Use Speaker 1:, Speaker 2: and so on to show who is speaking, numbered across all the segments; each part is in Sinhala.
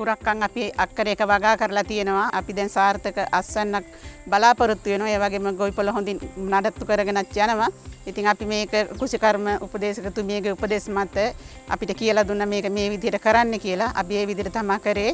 Speaker 1: කුරක්කං අපි අක්කර එක වගා කරලා තියෙනවා. අපි දැන් සාර්ථක අස්සන්නක් බලාපොරොත්තු වෙනවා. ඒ වගේම ගොවිපොළ හොඳින් නඩත්තු කරගෙනත් යනවා. ඉතින් අපි මේක කෘෂිකර්ම උපදේශකතුමියගේ උපදෙස් මත අපිට කියලා දුන්න මේක මේ විදිහට කරන්න කියලා. අපි ඒ විදිහට තමා කරේ.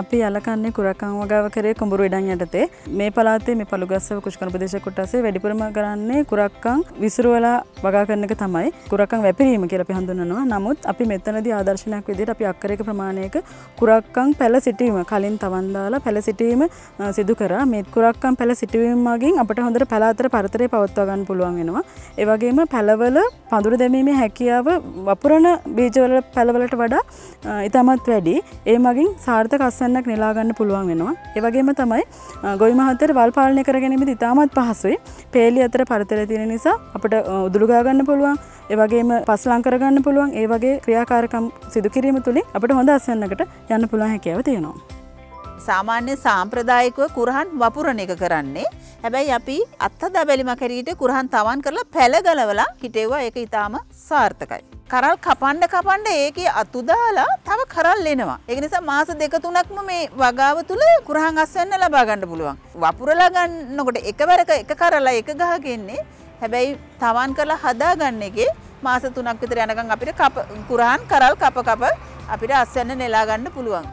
Speaker 2: අපි යලකන්නේ කුරකං වගාව කරේ කුඹුරු ඉඩන් යටතේ මේ පලාතේ මේ පළුගස්සව කුෂ්කන ප්‍රදේශ කොටසේ වැඩිපුරම කරන්නේ කුරක්කං විසිරුවලා වගා කරන එක තමයි කුරක්කං වැපිරීම කියලා අපි හඳුන්වනවා. නමුත් අපි මෙතනදී ආදර්ශනයක් විදිහට අපි අක්කරයක ප්‍රමාණයක කුරක්කං පැල සිටීම කලින් තවන් දාලා පැල සිටීම සිදු කරා. මේ කුරක්කං පැල සිටීම මගින් අපිට හොඳට පැල අතර පරතරය පවත්වා ගන්න පුළුවන් වෙනවා. ඒ වගේම පැලවල පඳුරු දැමීමේ හැකියාව වපුරන බීජවල පැලවලට වඩා ඉතාමත් වැඩි. ඒ මගින් සාර්ථක අස්සන් ගණනක් නෙලාගන්න පුළුවන් වෙනවා ඒවගේම තමයි ගොයි මහත්තර වල් පාලනය කරගැනීම ඉතාමත් පහසුයි පේලි අතර පරතර තියෙන නිසා අපට උදුළුගාගන්න පුළුවන් ඒවගේම පස්ලං කරගන්න පුළුවන් ඒ වගේ ක්‍රියාකාරකම් සිදු කිරීම තුළින් අපට හොඳ අස්සන්නකට යන්න පුළුවන් හැකියාව තියෙනවා.
Speaker 3: සාමාන්‍ය සාම්ප්‍රදායිකව කුරහන් වපුරණ එක කරන්නේ හැබැයි අපි අත්ත දබැලි මකරීට කුරහන් තවන් කරලා පැළගලවලා හිටෙව්වා ඒක ඉතාම සාර්ථකයි. කරල් කපන්ඩ කපන්ඩ ඒක අතුදාලා තව කරල් එනවා. ඒක නිසා මාස දෙක තුනක්ම මේ වගාව තුළ කුරහන් අස්වන්න ලබා ගන්න පුළුවන්. වපුරලා ගන්නකොට එකවරක එක කරලා එක ගහගෙන්නේ හැබැයි තවන් කරලා හදාගන්න එකේ මාස තුනක් විතර යනකම් අපිට කුරහන් කරල් කප කප අපිට අස්වන්න නෙලා ගන්න පුළුවන්.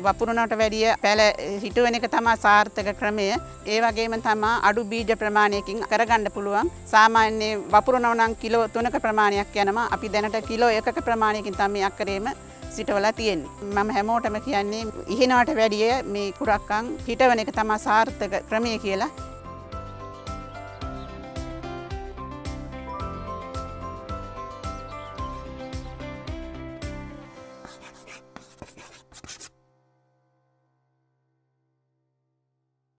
Speaker 1: වපුරුණට වැඩිය පැල හිටුවන එක තමා සාර්ථක ක්‍රමය. ඒ වගේම තමා අඩු බීජ ප්‍රමාණයකින් කරගන්න පුළුවන්. සාමාන්‍ය වපුරුණවනං කිලෝ තුනක ප්‍රමාණයක් යනවා. අපි දැනට කිලෝ එකක ප්‍රමාණයකින් තම අක්කරේම සිටවලා තියෙන් මම හැමෝටම කියන්නේ ඉහිනවට වැඩිය මේ කුරක්කං හිටවන එක තමා සාර්ථක ක්‍රමය කියලා.